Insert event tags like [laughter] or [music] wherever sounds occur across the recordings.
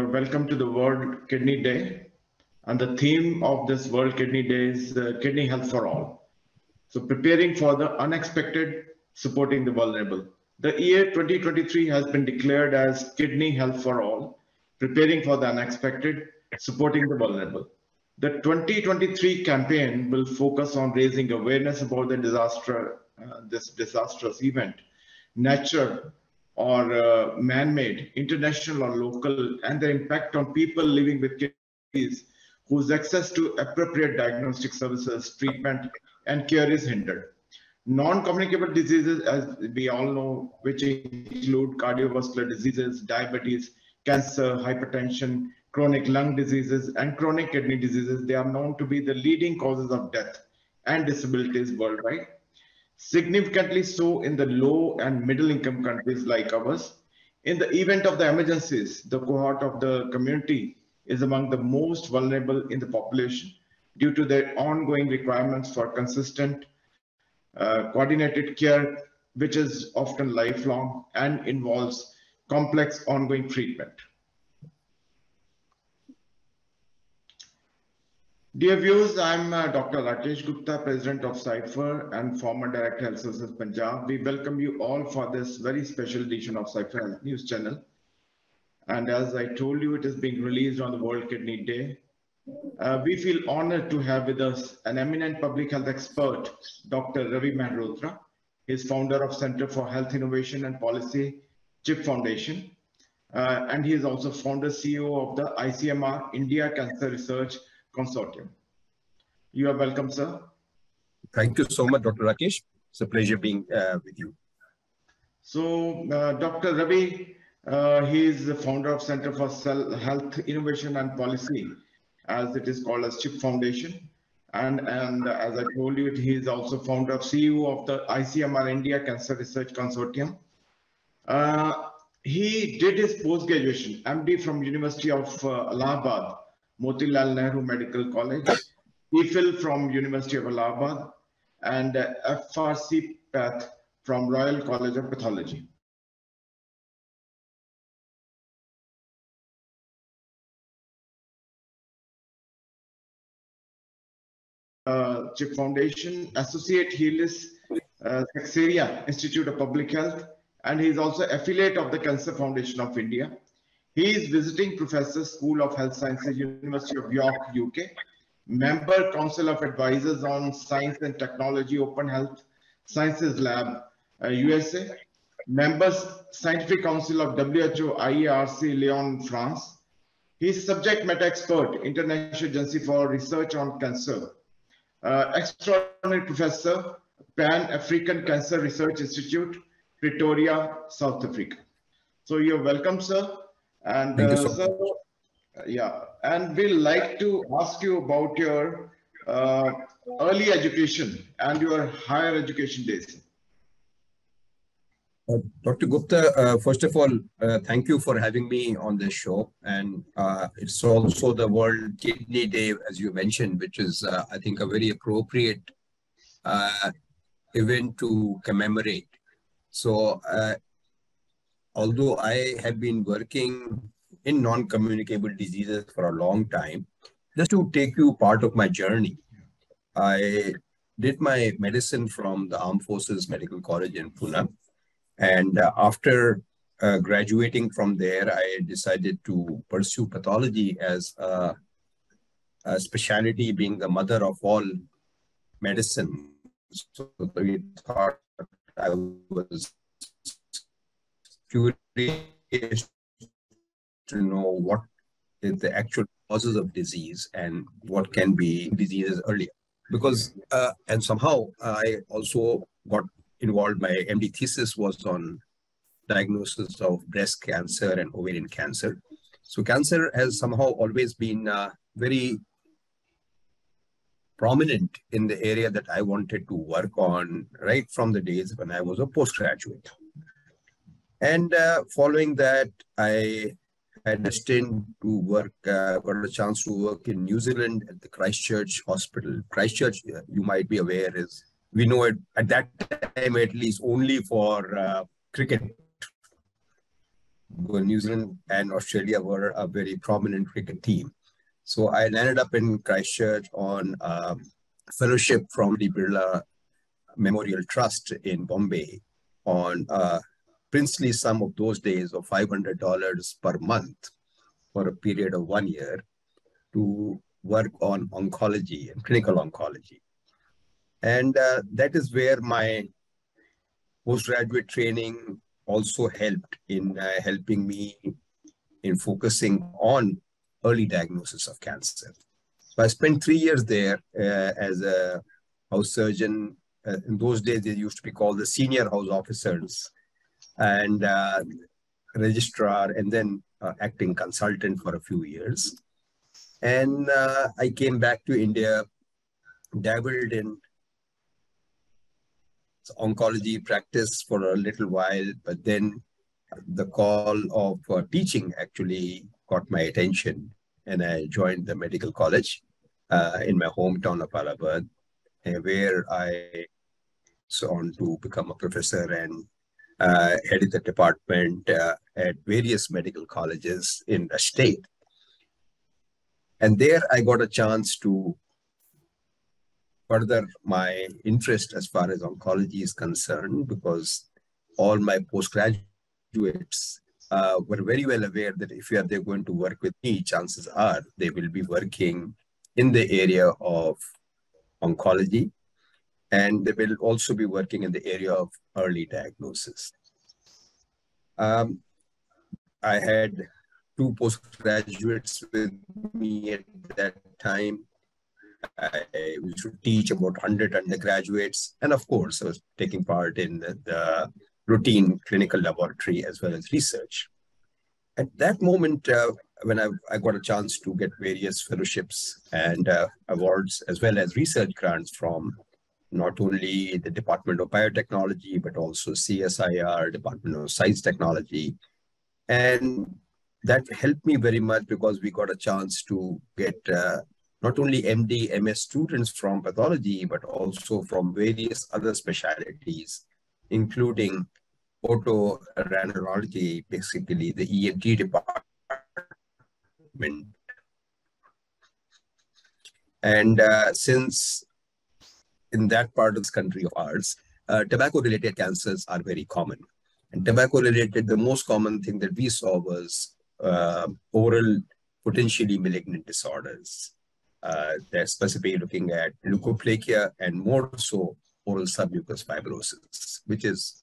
You're welcome to the World Kidney Day. And the theme of this World Kidney Day is uh, Kidney Health for All. So preparing for the unexpected, supporting the vulnerable. The year 2023 has been declared as Kidney Health for All, preparing for the unexpected, supporting the vulnerable. The 2023 campaign will focus on raising awareness about the disaster, uh, this disastrous event, natural or uh, man-made, international or local, and their impact on people living with kidneys whose access to appropriate diagnostic services, treatment, and care is hindered. Non-communicable diseases, as we all know, which include cardiovascular diseases, diabetes, cancer, hypertension, chronic lung diseases, and chronic kidney diseases, they are known to be the leading causes of death and disabilities worldwide. Significantly so in the low and middle income countries like ours. In the event of the emergencies, the cohort of the community is among the most vulnerable in the population due to their ongoing requirements for consistent uh, coordinated care, which is often lifelong and involves complex ongoing treatment. Dear viewers, I'm uh, Dr. Rakesh Gupta, President of Sipher and former Director Health Services Punjab. We welcome you all for this very special edition of Sipher Health News Channel. And as I told you, it is being released on the World Kidney Day. Uh, we feel honored to have with us an eminent public health expert, Dr. Ravi Mehrotra. He's founder of Center for Health Innovation and Policy, CHIP Foundation. Uh, and he is also founder CEO of the ICMR India Cancer Research Consortium. You are welcome, sir. Thank you so much, Dr. Rakesh. It's a pleasure being uh, with you. So, uh, Dr. Ravi, uh, he is the founder of Center for Cell Health Innovation and Policy, as it is called as CHIP Foundation. And, and as I told you, he is also founder of CEO of the ICMR India Cancer Research Consortium. Uh, he did his post-graduation, MD from University of uh, Allahabad, Motilal Nehru Medical College, DPhil from University of Allahabad, and FRC Path from Royal College of Pathology. uh, CHIP Foundation, Associate Healis uh, Sekhsaria Institute of Public Health, and he is also affiliate of the Cancer Foundation of India. He is visiting professor, School of Health Sciences, University of York, UK, member Council of Advisors on Science and Technology, Open Health Sciences Lab, uh, USA, members Scientific Council of WHO, IARC, Lyon, France. He is subject matter expert, International Agency for Research on Cancer, uh, extraordinary professor, Pan African Cancer Research Institute, Pretoria, South Africa. So you're welcome, sir. And Thank uh, you so yeah, and we'd like to ask you about your uh, early education and your higher education days. Uh, Dr. Gupta, uh, first of all, uh, thank you for having me on this show. And uh, it's also the World Kidney Day, as you mentioned, which is, uh, I think, a very appropriate uh, event to commemorate. So, although I have been working in non-communicable diseases for a long time, just to take you part of my journey, I did my medicine from the Armed Forces Medical College in Pune and uh, after uh, graduating from there, I decided to pursue pathology as a, a specialty, being the mother of all medicine. So we thought I was curious to know what is the actual causes of disease and what can be diseases earlier. Because, uh, and somehow I also got involved, my MD thesis was on diagnosis of breast cancer and ovarian cancer. So cancer has somehow always been uh, very prominent in the area that I wanted to work on right from the days when I was a postgraduate. And uh, following that, I had a stint to work, uh, got a chance to work in New Zealand at the Christchurch Hospital. Christchurch, uh, you might be aware, is we know it at that time at least only for uh, cricket. New Zealand and Australia were a very prominent cricket team. So I landed up in Christchurch on a fellowship from the Birla Memorial Trust in Bombay on a princely sum of those days of $500 per month for a period of one year to work on oncology and clinical oncology. And uh, that is where my postgraduate training also helped in uh, helping me in focusing on early diagnosis of cancer. So I spent three years there uh, as a house surgeon. Uh, in those days, they used to be called the senior house officers and uh, registrar, and then uh, acting consultant for a few years. And uh, I came back to India, dabbled in oncology practice for a little while, but then the call of uh, teaching actually caught my attention and I joined the medical college uh, in my hometown of Allahabad, where I went on to become a professor and uh, headed the department uh, at various medical colleges in the state. And there I got a chance to further my interest as far as oncology is concerned because all my postgraduates uh, were very well aware that if are they're going to work with me, chances are they will be working in the area of oncology and they will also be working in the area of early diagnosis. Um, I had two postgraduates with me at that time. I used to teach about 100 undergraduates. And of course, I was taking part in the, the routine clinical laboratory as well as research. At that moment, uh, when I, I, got a chance to get various fellowships and uh, awards as well as research grants from not only the Department of Biotechnology, but also CSIR, Department of Science Technology. And that helped me very much because we got a chance to get uh, not only MD, MS students from pathology, but also from various other specialties, including otorhinology, basically the ENT department. And uh, since in that part of this country of ours, uh, tobacco-related cancers are very common. And tobacco-related, the most common thing that we saw was uh, oral potentially malignant disorders. Uh, they're specifically looking at leukoplakia and more so oral submucous fibrosis, which is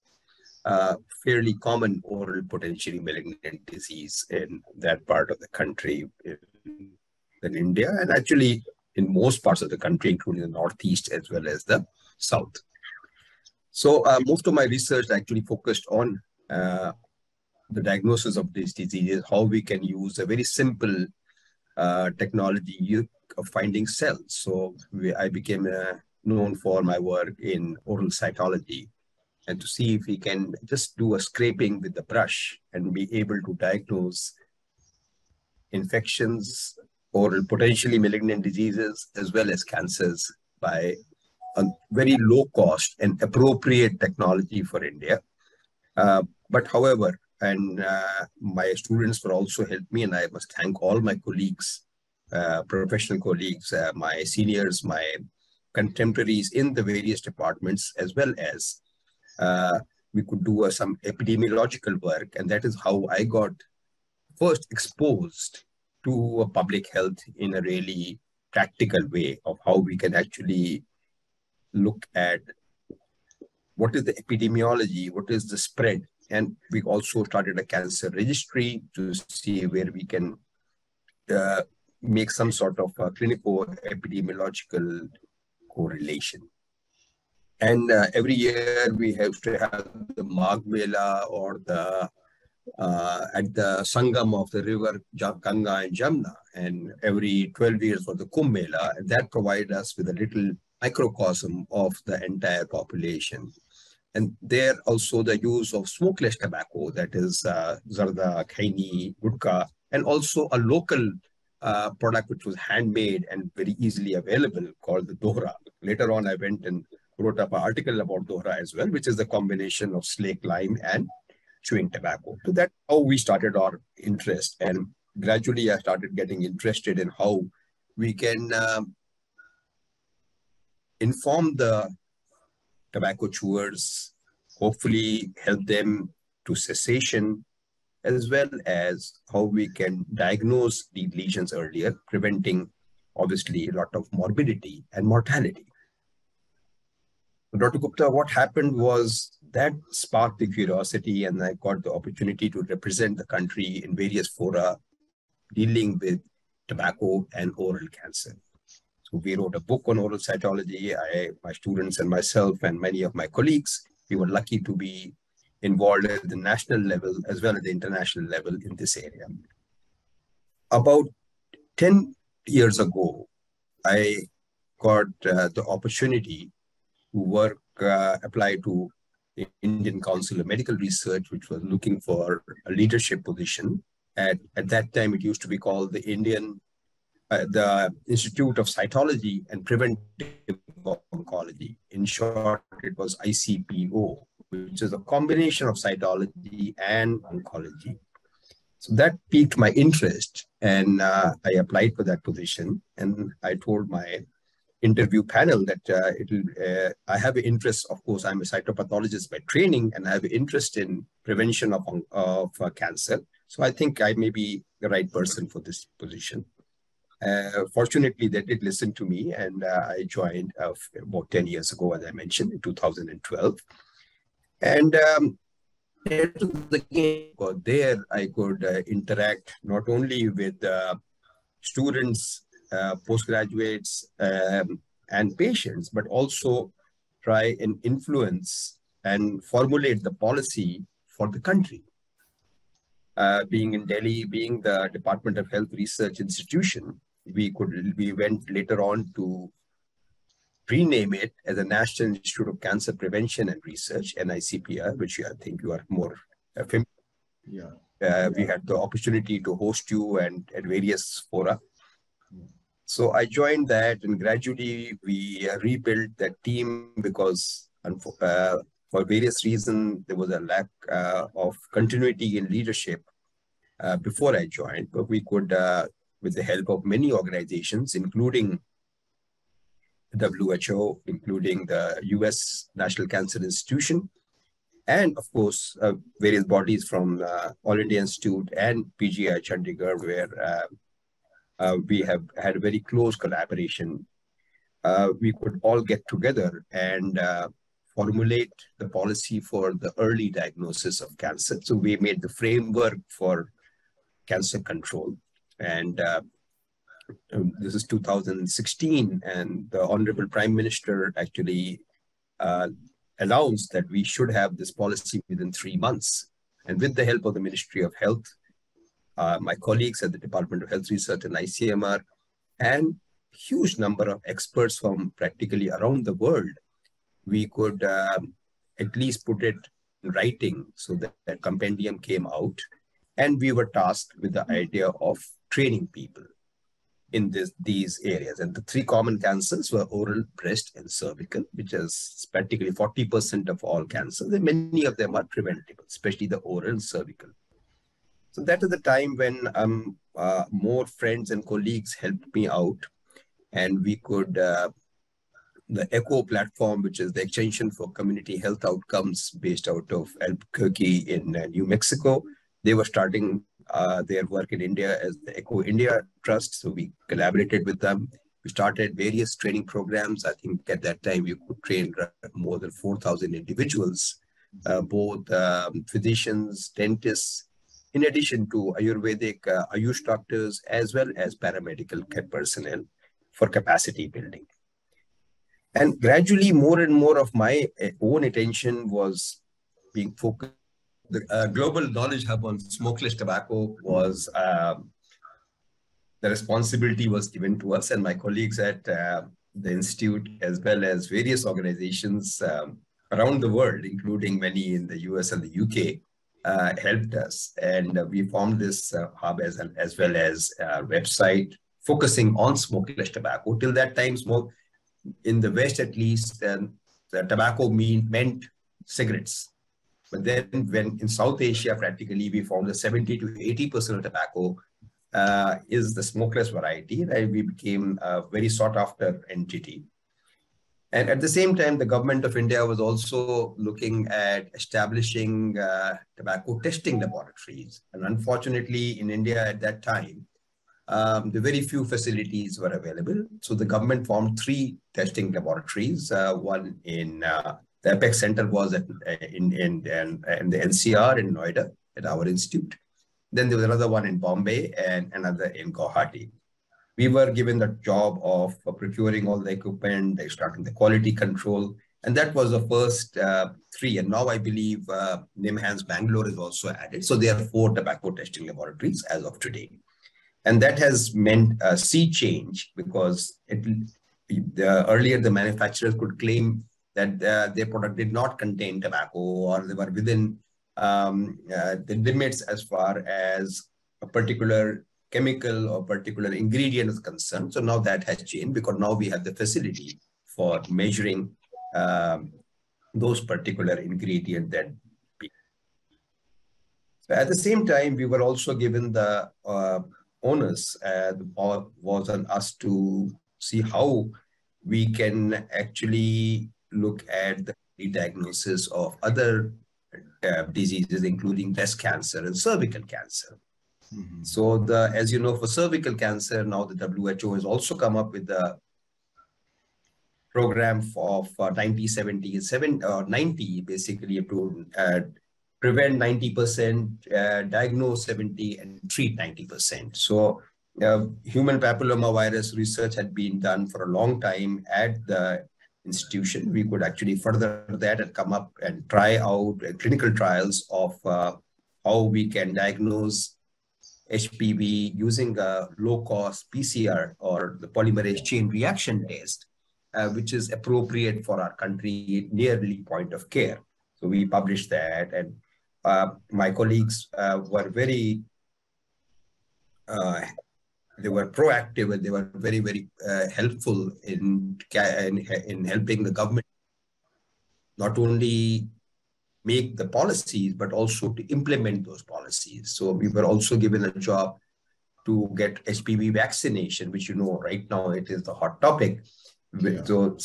uh, fairly common oral potentially malignant disease in that part of the country in, in India and actually in most parts of the country, including the Northeast as well as the South. So uh, most of my research actually focused on uh, the diagnosis of these diseases, how we can use a very simple uh, technology of finding cells. So we, I became uh, known for my work in oral cytology and to see if we can just do a scraping with the brush and be able to diagnose infections or potentially malignant diseases as well as cancers by a very low cost and appropriate technology for India. Uh, but however, and uh, my students will also help me, and I must thank all my colleagues, uh, professional colleagues, uh, my seniors, my contemporaries in the various departments, as well as uh, we could do uh, some epidemiological work, and that is how I got first exposed to public health in a really practical way of how we can actually look at what is the epidemiology, what is the spread. And we also started a cancer registry to see where we can uh, make some sort of clinical epidemiological correlation. And uh, every year we have to have the Magh Mela or the uh, at the Sangam of the river Ganga and Jamna, and every 12 years for the Kumbh Mela, and that provides us with a little microcosm of the entire population. And there also the use of smokeless tobacco, that is uh, Zarda, Khaini, Gudka, and also a local uh, product which was handmade and very easily available called the Dohra. Later on, I went and wrote up an article about Dohra as well, which is the combination of slake lime and chewing tobacco. So that's how we started our interest. And gradually I started getting interested in how we can um, inform the tobacco chewers, hopefully help them to cessation, as well as how we can diagnose the lesions earlier, preventing obviously a lot of morbidity and mortality. Dr. Gupta, what happened was that sparked the curiosity and I got the opportunity to represent the country in various fora dealing with tobacco and oral cancer. So we wrote a book on oral cytology. I, my students and myself and many of my colleagues, we were lucky to be involved at the national level as well as the international level in this area. About 10 years ago, I got uh, the opportunity work, uh, apply to the Indian Council of Medical Research, which was looking for a leadership position. At, at that time, it used to be called the Indian, uh, the Institute of Cytology and Preventive Oncology. In short, it was ICPO, which is a combination of cytology and oncology. So that piqued my interest, and uh, I applied for that position. And I told my interview panel that uh, it'll, uh, I have an interest, of course, I'm a cytopathologist by training and I have an interest in prevention of, of uh, cancer. So I think I may be the right person for this position. Uh, fortunately, they did listen to me and uh, I joined uh, about 10 years ago, as I mentioned, in 2012. And um, there I could interact not only with students uh, postgraduates um, and patients, but also try and influence and formulate the policy for the country. Uh, being in Delhi, being the Department of Health Research Institution, we could we went later on to rename it as the National Institute of Cancer Prevention and Research, NICPR, which I think you are more familiar. Yeah. Uh, we had the opportunity to host you and at various fora. So I joined that, and gradually we uh, rebuilt that team because uh, for various reasons there was a lack uh, of continuity in leadership uh, before I joined. But we could, uh, with the help of many organizations, including WHO, including the U.S. National Cancer Institution, and of course uh, various bodies from All India Institute and PGI Chandigarh, where uh, we have had a very close collaboration. Uh, we could all get together and uh, formulate the policy for the early diagnosis of cancer. So we made the framework for cancer control. And uh, um, this is 2016, and the Honorable Prime Minister actually uh, announced that we should have this policy within three months. And with the help of the Ministry of Health, uh, my colleagues at the Department of Health Research and ICMR, and huge number of experts from practically around the world, we could um, at least put it in writing so that compendium came out. And we were tasked with the idea of training people in this, these areas. And the three common cancers were oral, breast, and cervical, which is practically 40% of all cancers. And many of them are preventable, especially the oral and cervical. So that is the time when um, uh, more friends and colleagues helped me out, and we could uh, the ECHO platform, which is the extension for community health outcomes based out of Albuquerque in uh, New Mexico. They were starting uh, their work in India as the ECHO India Trust. So we collaborated with them. We started various training programs. I think at that time we could train more than 4,000 individuals, uh, both um, physicians, dentists, in addition to Ayurvedic uh, Ayush doctors as well as paramedical personnel for capacity building. And gradually, more and more of my uh, own attention was being focused. The uh, Global Knowledge Hub on Smokeless Tobacco was um, the responsibility was given to us and my colleagues at uh, the institute, as well as various organizations um, around the world, including many in the US and the UK, uh, helped us. And uh, we formed this uh, hub as, as well as a website focusing on smokeless tobacco. Till that time, smoke in the West at least, um, the tobacco mean, meant cigarettes. But then when in South Asia, practically we found that 70 to 80% of tobacco uh, is the smokeless variety, right? We became a very sought after entity. And at the same time, the government of India was also looking at establishing uh, tobacco testing laboratories. And unfortunately, in India at that time, um, the very few facilities were available. So the government formed three testing laboratories. Uh, one in uh, the Apex Center was at, in, in, in, in the NCR in Noida at our institute. Then there was another one in Bombay and another in Guwahati we were given the job of uh, procuring all the equipment, starting the quality control. And that was the first uh, three. And now I believe uh, NIMHANS Bangalore is also added. So there are four tobacco testing laboratories as of today. And that has meant a sea change because it, earlier the manufacturers could claim that uh, their product did not contain tobacco or they were within um, uh, the limits as far as a particular chemical or particular ingredient is concerned. So now that has changed because now we have the facility for measuring um, those particular ingredient that at the same time, we were also given the uh, onus uh, was on us to see how we can actually look at the diagnosis of other uh, diseases, including breast cancer and cervical cancer. Mm-hmm. So the, as you know, for cervical cancer, now the WHO has also come up with the program of uh, 90, 70, 7, uh, 90, basically to uh, prevent 90%, uh, diagnose 70, and treat 90%. So uh, human papilloma virus research had been done for a long time at the institution. We could actually further that and come up and try out clinical trials of uh, how we can diagnose HPV using a low-cost PCR or the polymerase chain reaction test, uh, which is appropriate for our country nearly point of care. So we published that, and uh, my colleagues uh, were very, uh, they were proactive and they were very, very uh, helpful in, in, in helping the government not only make the policies, but also to implement those policies. So we were also given a job to get HPV vaccination, which you know right now it is the hot topic. Yeah. So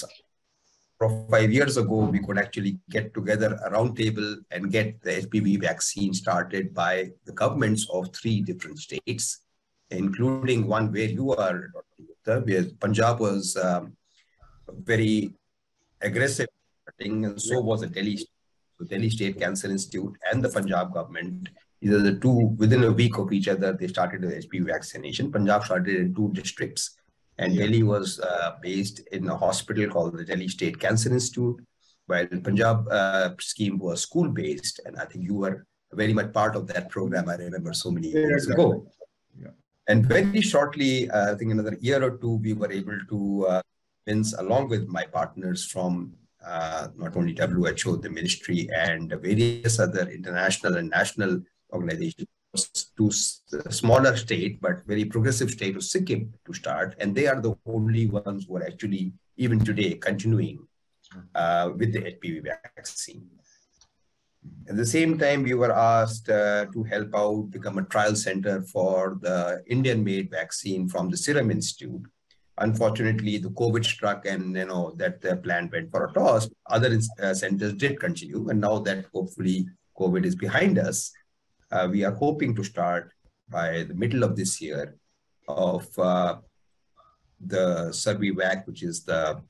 five years ago, we could actually get together a roundtable and get the HPV vaccine started by the governments of three different states, including one where you are, where Punjab was um, very aggressive, and so was the Delhi so Delhi State Cancer Institute and the Punjab government, these are the two within a week of each other, they started the HPV vaccination. Punjab started in two districts, and yeah. Delhi was uh, based in a hospital called the Delhi State Cancer Institute, while the Punjab uh, scheme was school based. And I think you were very much part of that program. I remember so many years exactly. ago. Yeah. And very shortly, uh, I think another year or two, we were able to uh, along with my partners from uh, not only WHO, the ministry, and various other international and national organizations to smaller state, but very progressive state of Sikkim to start. And they are the only ones who are actually, even today, continuing uh, with the HPV vaccine. At the same time, we were asked uh, to help out, become a trial center for the Indian-made vaccine from the Serum Institute, Unfortunately, the COVID struck and, you know, that the plan went for a toss. Other uh, centers did continue. And now that hopefully COVID is behind us, uh, we are hoping to start by the middle of this year of uh, the Cervavac, which is the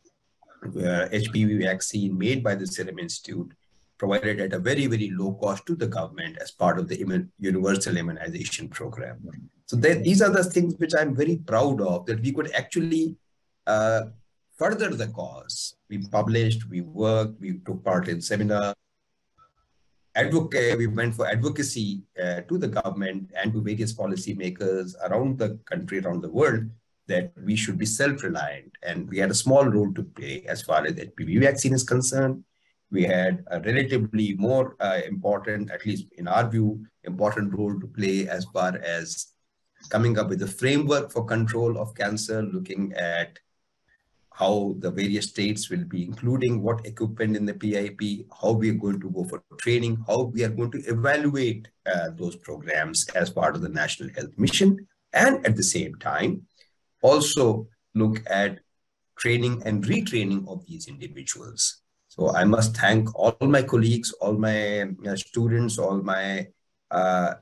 HPV uh, vaccine made by the Serum Institute, provided at a very, very low cost to the government as part of the universal immunization program. So these are the things which I'm very proud of that we could actually uh, further the cause. We published, we worked, we took part in seminar, advocate, we went for advocacy uh, to the government and to various policymakers around the country, around the world, that we should be self-reliant. And we had a small role to play as far as HPV vaccine is concerned. We had a relatively more uh, important, at least in our view, important role to play as far as coming up with a framework for control of cancer, looking at how the various states will be including what equipment in the PIP, how we are going to go for training, how we are going to evaluate uh, those programs as part of the National Health Mission, and at the same time, also look at training and retraining of these individuals. So I must thank all my colleagues, all my uh, students, all my uh,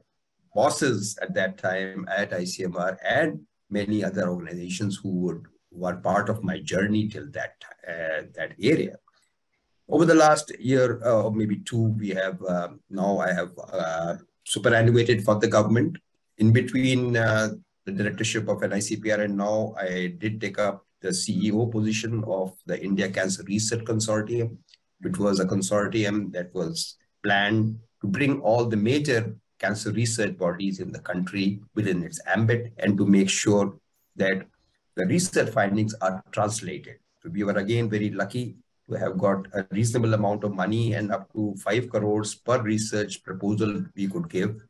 bosses at that time at ICMR and many other organizations who would were part of my journey till that uh, that area. Over the last year uh, or maybe two, we have uh, now I have uh, superannuated for the government. In between uh, the directorship of NICPR and now I did take up the CEO position of the India Cancer Research Consortium, which was a consortium that was planned to bring all the major cancer research bodies in the country within its ambit and to make sure that the research findings are translated. So we were again very lucky to have got a reasonable amount of money and up to five crores per research proposal we could give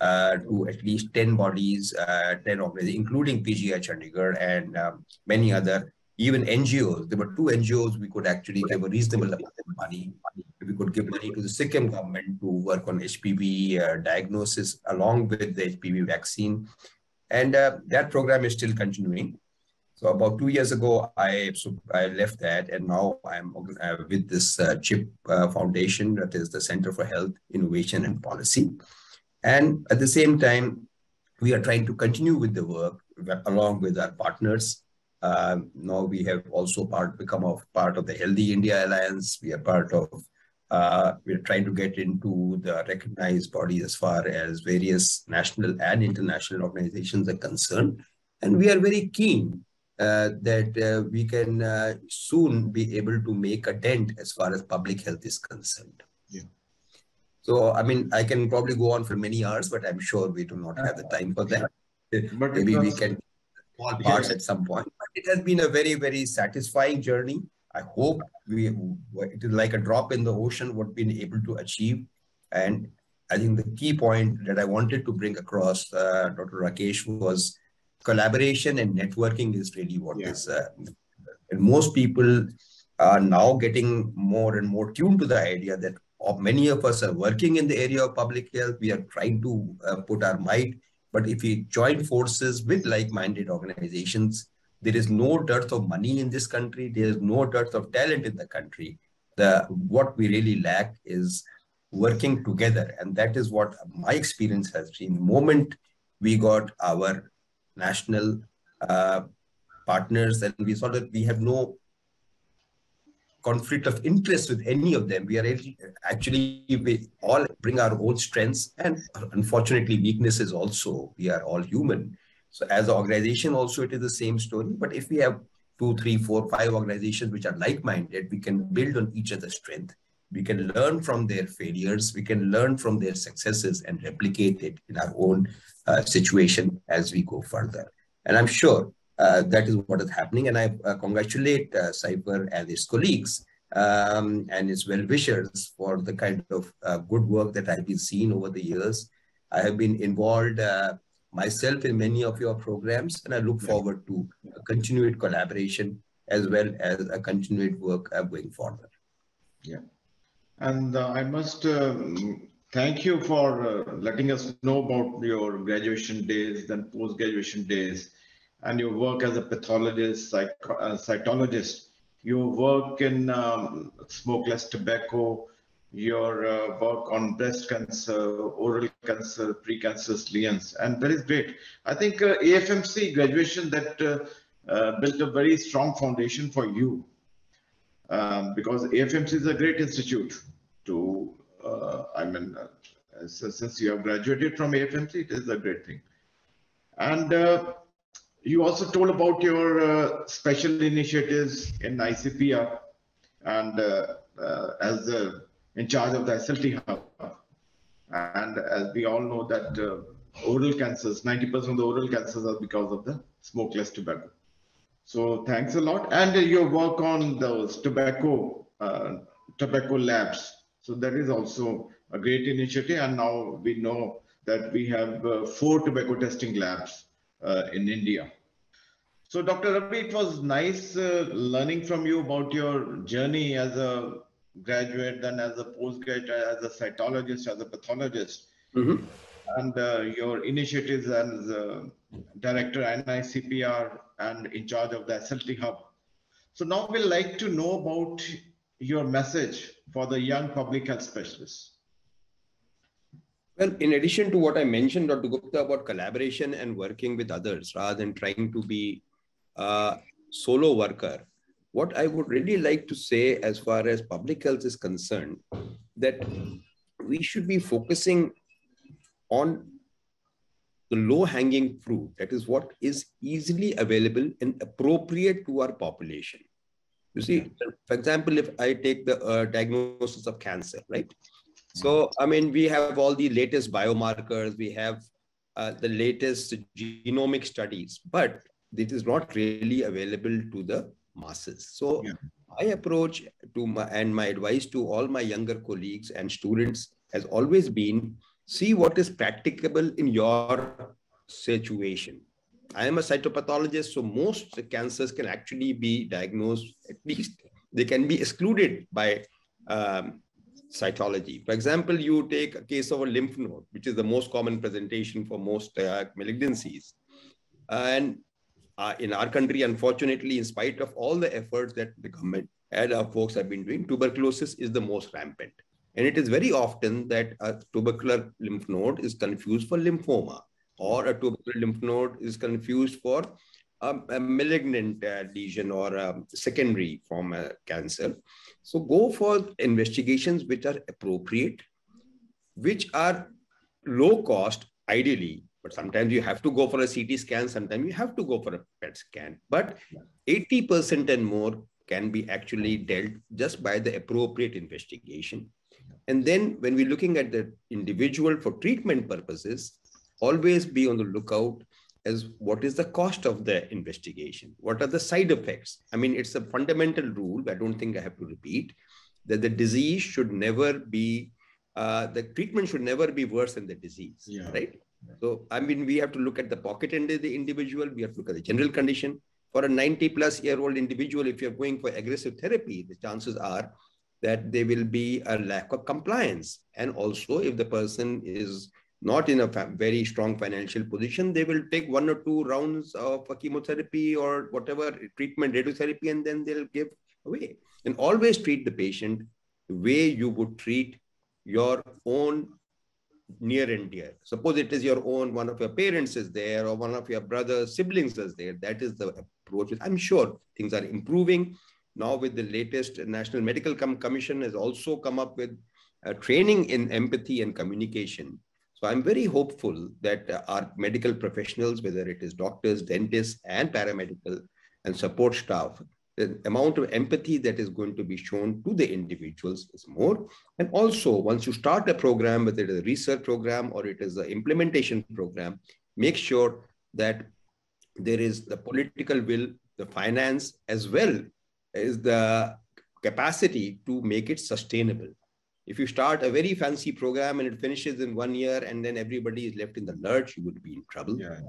uh, to at least 10 bodies, uh, 10 organizations, including PGI Chandigarh and um, many other, even NGOs. There were two NGOs we could actually give a reasonable amount of money. We could give money to the Sikkim government to work on HPV uh, diagnosis along with the HPV vaccine. And uh, that program is still continuing. So about two years ago, I so I left that, and now I'm uh, with this uh, CHIP uh, Foundation, that is the Center for Health Innovation and Policy. And at the same time, we are trying to continue with the work along with our partners. Uh, now we have also part become a part of the Healthy India Alliance. We are part of. Uh, we are trying to get into the recognized body as far as various national and international organizations are concerned, and we are very keen uh, that uh, we can uh, soon be able to make a dent as far as public health is concerned. Yeah. So, I mean, I can probably go on for many hours, but I'm sure we do not have the time for that. [laughs] But Maybe we can all parts yeah. at some point. But it has been a very, very satisfying journey. I hope we it is like a drop in the ocean what we've been able to achieve. And I think the key point that I wanted to bring across, uh, Dr. Rakesh, was collaboration and networking is really what yeah. is. Uh, and most people are now getting more and more tuned to the idea that many of us are working in the area of public health. We are trying to uh, put our might. But if we join forces with like-minded organizations, there is no dearth of money in this country. There is no dearth of talent in the country. The what we really lack is working together, and that is what my experience has been. The moment we got our national uh, partners, and we saw that we have no conflict of interest with any of them. We are actually, we all bring our own strengths and unfortunately weaknesses also. We are all human. So as an organization also, it is the same story. But if we have two, three, four, five organizations which are like-minded, we can build on each other's strength. We can learn from their failures. We can learn from their successes and replicate it in our own uh, situation as we go further. And I'm sure uh, that is what is happening. And I uh, congratulate uh, Sipher and his colleagues um, and his well-wishers for the kind of uh, good work that I've been seeing over the years. I have been involved uh, myself in many of your programs, and I look forward to a continued collaboration as well as a continued work going forward. Yeah. And I must um, thank you for uh, letting us know about your graduation days, then post-graduation days, and your work as a pathologist, psych uh, cytologist, your work in um, smokeless tobacco, your uh, work on breast cancer, oral cancer, precancerous lesions, and that is great. I think uh, AFMC graduation that uh, uh, built a very strong foundation for you um, because AFMC is a great institute to uh, I mean, uh, since you have graduated from AFMC, it is a great thing. And you also told about your special initiatives in ICPR and as in charge of the SLT hub. And as we all know that oral cancers, 90% of the oral cancers are because of the smokeless tobacco. So thanks a lot. And your work on those tobacco, tobacco labs so that is also a great initiative. And now we know that we have uh, four tobacco testing labs uh, in India. So, Dr. Ravi, it was nice uh, learning from you about your journey as a graduate, then as a postgraduate, as a cytologist, as a pathologist, mm-hmm. and uh, your initiatives as director NICPR and in charge of the SLT hub. So now we'd like to know about your message for the young public health specialists. Well, in addition to what I mentioned, Dr. Gupta, about collaboration and working with others rather than trying to be a solo worker, what I would really like to say as far as public health is concerned, that we should be focusing on the low hanging fruit. That is what is easily available and appropriate to our population. You see, for example, if I take the uh, diagnosis of cancer, right? So, I mean, we have all the latest biomarkers, we have uh, the latest genomic studies, but it is not really available to the masses. So, yeah. my approach to my and my advice to all my younger colleagues and students has always been see what is practicable in your situation. I am a cytopathologist, so most cancers can actually be diagnosed, at least they can be excluded by um, cytology. For example, you take a case of a lymph node, which is the most common presentation for most uh, malignancies. And uh, in our country, unfortunately, in spite of all the efforts that the government and our folks have been doing, tuberculosis is the most rampant. And it is very often that a tubercular lymph node is confused for lymphoma, or a tubercular lymph node is confused for a, a malignant uh, lesion or a secondary form of cancer. So go for investigations which are appropriate, which are low cost, ideally, but sometimes you have to go for a CT scan, sometimes you have to go for a PET scan. But 80% and more can be actually dealt just by the appropriate investigation. And then when we're looking at the individual for treatment purposes, always be on the lookout as what is the cost of the investigation? What are the side effects? I mean, it's a fundamental rule. I don't think I have to repeat that the disease should never be, uh, the treatment should never be worse than the disease, yeah. right? So, I mean, we have to look at the pocket end of the individual. We have to look at the general condition. For a 90 plus year old individual, if you're going for aggressive therapy, the chances are that there will be a lack of compliance. And also, if the person is not in a very strong financial position, they will take one or two rounds of chemotherapy or whatever treatment, radiotherapy, and then they'll give away. And always treat the patient the way you would treat your own near and dear. Suppose it is your own, one of your parents is there, or one of your brother's siblings is there. That is the approach. I'm sure things are improving. Now, with the latest National Medical Com Commission, has also come up with uh, training in empathy and communication. So I'm very hopeful that uh, our medical professionals, whether it is doctors, dentists, and paramedical and support staff, the amount of empathy that is going to be shown to the individuals is more. And also, once you start a program, whether it is a research program or it is an implementation program, make sure that there is the political will, the finance, as well as the capacity to make it sustainable. If you start a very fancy program and it finishes in one year and then everybody is left in the lurch, you would be in trouble. Yeah.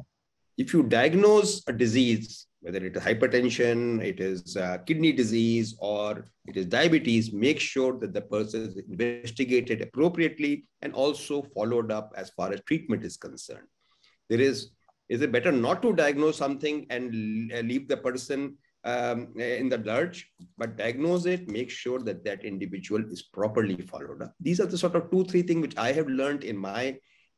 If you diagnose a disease, whether it is hypertension, it is uh, kidney disease, or it is diabetes, make sure that the person is investigated appropriately and also followed up as far as treatment is concerned. There is, is it better not to diagnose something and leave the person um, in the lurch, but diagnose it, make sure that that individual is properly followed up. These are the sort of two, three things which I have learned in my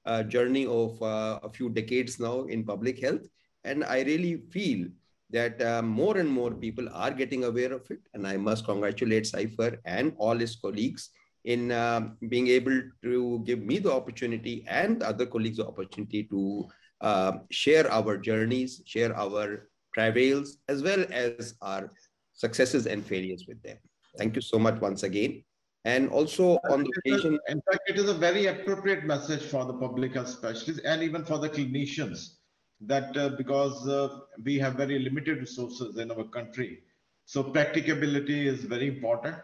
uh, journey of uh, a few decades now in public health. And I really feel that uh, more and more people are getting aware of it. And I must congratulate Sipher and all his colleagues in uh, being able to give me the opportunity and other colleagues the opportunity to uh, share our journeys, share our travails, as well as our successes and failures with them. Thank you so much once again. And also on the occasion. In fact, it is a very appropriate message for the public health specialists and even for the clinicians that uh, because uh, we have very limited resources in our country. So practicability is very important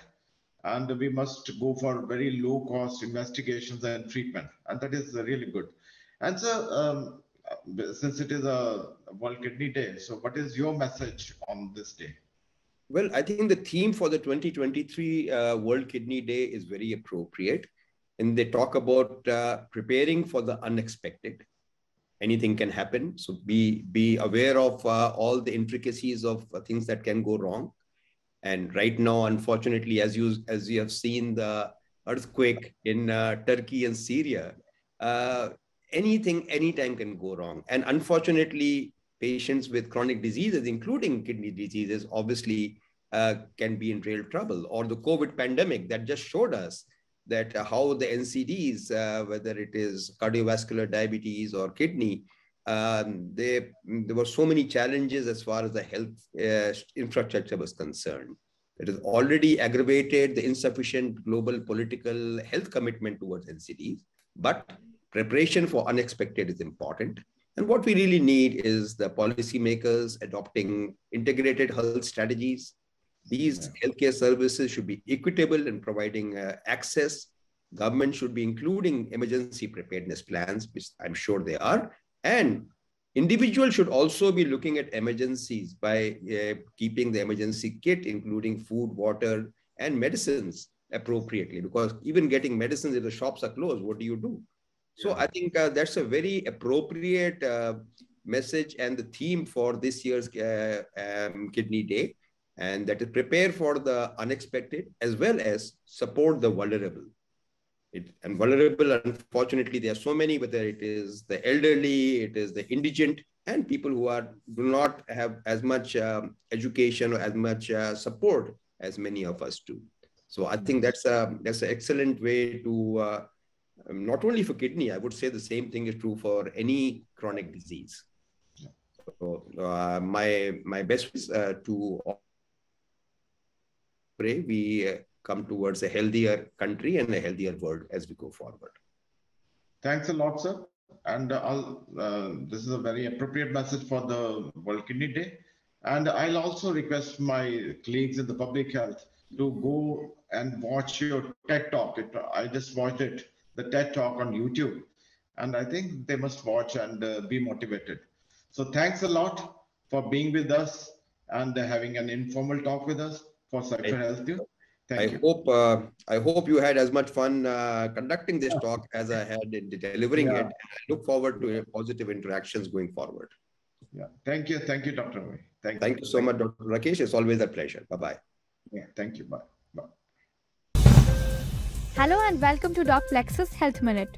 and we must go for very low cost investigations and treatment. And that is really good. And so um, since it is a World Kidney Day, so what is your message on this day? Well, I think the theme for the 2023 uh, World Kidney Day is very appropriate. And they talk about uh, preparing for the unexpected. Anything can happen. So be, be aware of uh, all the intricacies of uh, things that can go wrong. And right now, unfortunately, as you, as you have seen the earthquake in uh, Turkey and Syria, uh, anything, anytime can go wrong. And unfortunately, patients with chronic diseases, including kidney diseases, obviously uh, can be in real trouble. Or the COVID pandemic that just showed us that uh, how the NCDs, uh, whether it is cardiovascular diabetes or kidney, um, they, there were so many challenges as far as the health uh, infrastructure was concerned. It has already aggravated the insufficient global political health commitment towards NCDs, but preparation for unexpected is important. And what we really need is the policymakers adopting integrated health strategies. These healthcare services should be equitable in providing uh, access. Government should be including emergency preparedness plans, which I'm sure they are. And individuals should also be looking at emergencies by uh, keeping the emergency kit, including food, water, and medicines appropriately. Because even getting medicines if the shops are closed, what do you do? So I think uh, that's a very appropriate uh, message and the theme for this year's uh, um, Kidney Day, and that is prepare for the unexpected as well as support the vulnerable. It, and vulnerable, unfortunately, there are so many, whether it is the elderly, it is the indigent, and people who are do not have as much um, education or as much uh, support as many of us do. So I think that's a that's an excellent way to uh, um, not only for kidney, I would say the same thing is true for any chronic disease. So, uh, my my best is uh, to pray we uh, come towards a healthier country and a healthier world as we go forward. Thanks a lot, sir. And uh, this is a very appropriate message for the World Kidney Day. And I'll also request my colleagues in the public health to go and watch your TED talk. It, I just watched it the TED Talk on YouTube. And I think they must watch and uh, be motivated. So thanks a lot for being with us and having an informal talk with us for Sipher Health. Thank I you. hope uh, I hope you had as much fun uh, conducting this talk as I had in delivering yeah. it. I look forward to positive interactions going forward. Yeah. Thank you. Thank you, Dr. Thank, thank you. you so much, Dr. Rakesh. It's always a pleasure. Bye bye. Yeah. Thank you. Bye. Bye. Hello and welcome to Doc Plexus Health Minute.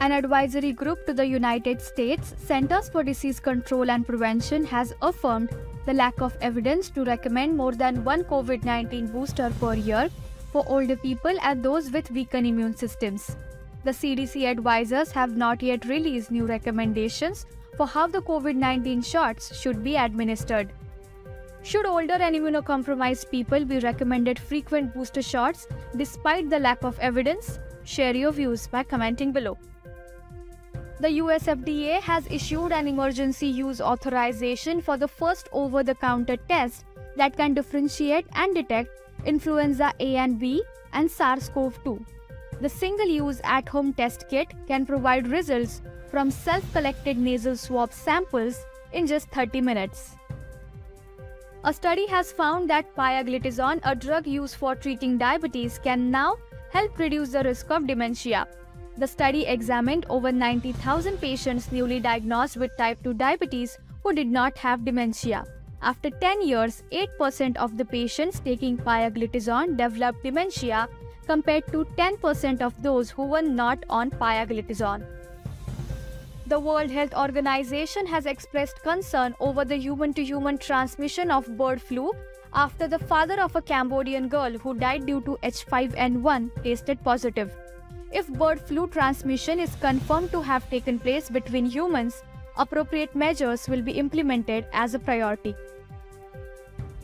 An advisory group to the United States Centers for Disease Control and Prevention has affirmed the lack of evidence to recommend more than one COVID 19 booster per year for older people and those with weakened immune systems. The CDC advisors have not yet released new recommendations for how the COVID 19 shots should be administered. Should older and immunocompromised people be recommended frequent booster shots despite the lack of evidence? Share your views by commenting below. The US FDA has issued an emergency use authorization for the first over the counter test that can differentiate and detect influenza A and B and SARS CoV 2. The single use at home test kit can provide results from self collected nasal swab samples in just 30 minutes. A study has found that pioglitazone, a drug used for treating diabetes, can now help reduce the risk of dementia. The study examined over 90,000 patients newly diagnosed with type 2 diabetes who did not have dementia. After 10 years, 8% of the patients taking pioglitazone developed dementia compared to 10% of those who were not on pioglitazone. The World Health Organization has expressed concern over the human to human transmission of bird flu after the father of a Cambodian girl who died due to H5N1 tested positive. If bird flu transmission is confirmed to have taken place between humans, appropriate measures will be implemented as a priority.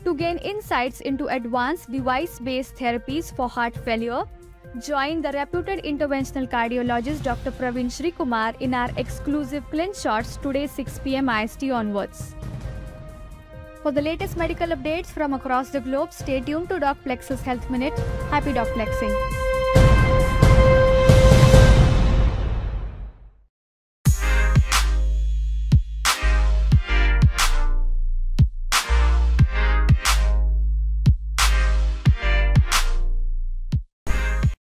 To gain insights into advanced device based therapies for heart failure, Join the reputed interventional cardiologist Dr. Praveen Srikumar in our exclusive Clin Shots today 6 pm IST onwards. For the latest medical updates from across the globe, stay tuned to Doc Plexus Health Minute. Happy Doc Plexing!